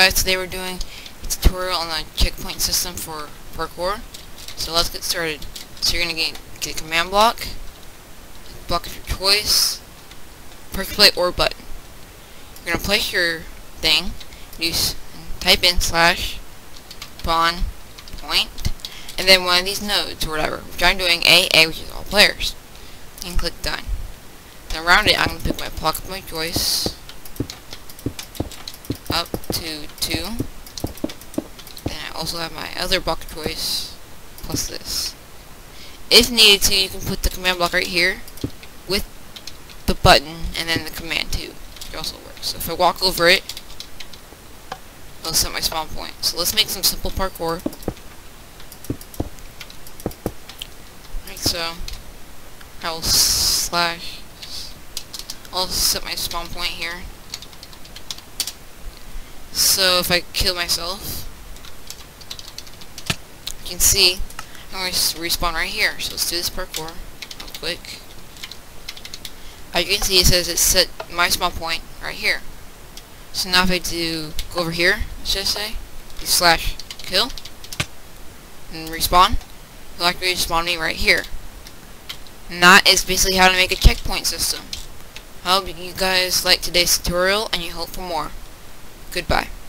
guys, today we're doing a tutorial on the checkpoint system for parkour. So let's get started. So you're going to get, get a command block, block of your choice, press play or button. You're going to place your thing, use type in slash spawn point, and then one of these nodes or whatever, which I'm doing AA, which is all players. And click done. Then around it, I'm going to pick my block of my choice, to 2. Then I also have my other block choice plus this. If needed to, you can put the command block right here with the button and then the command too. It also works. So if I walk over it, it'll set my spawn point. So let's make some simple parkour. Like so. I will slash. I'll set my spawn point here. So if I kill myself, you can see to respawn right here. So let's do this parkour real quick. As you can see, it says it set my spawn point right here. So now if I do go over here, let's just say, slash kill, and respawn, it'll actually respawn me right here. And that is basically how to make a checkpoint system. I hope you guys liked today's tutorial, and you hope for more. Goodbye.